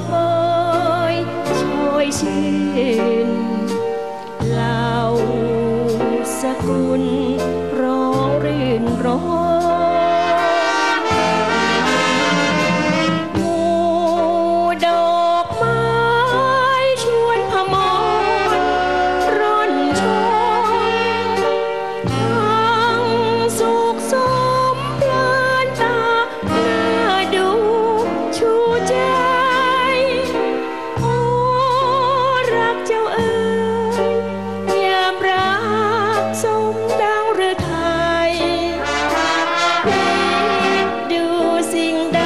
กเอยช่อยชื่นเหล่าสกุลร้องรื่นร้อง สมดังหรือไทยดูสิ่งใด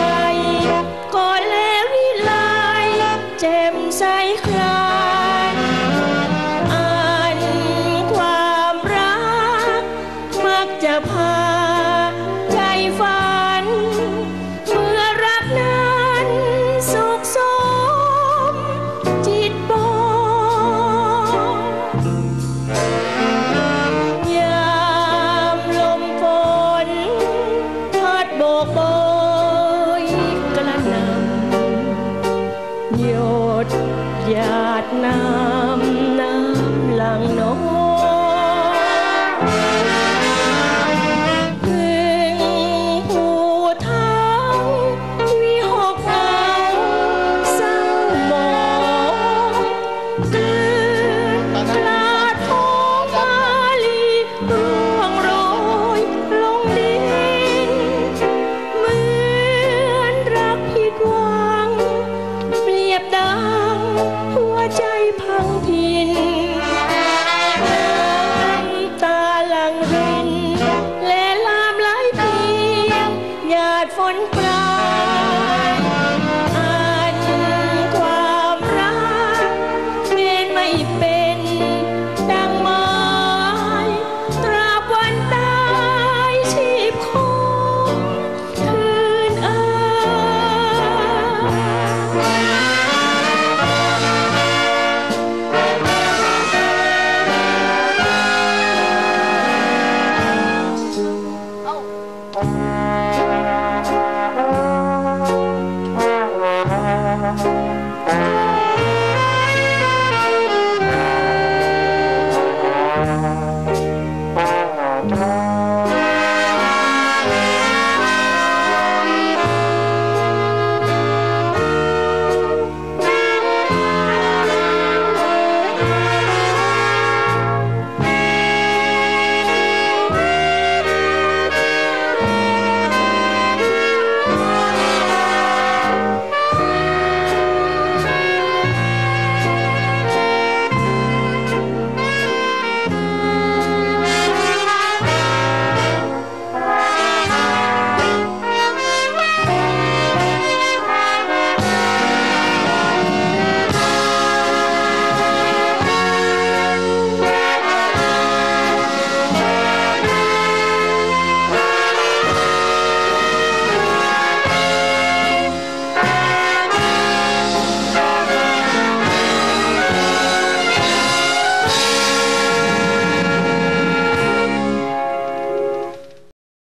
ก็แล้ววิไลแจ่มใสคลายอันความรัก มักจะพาใจฝัน เมื่อรักนั้นสุขสมจิตบย dạt nam nam làng nỗi ฝนโปรย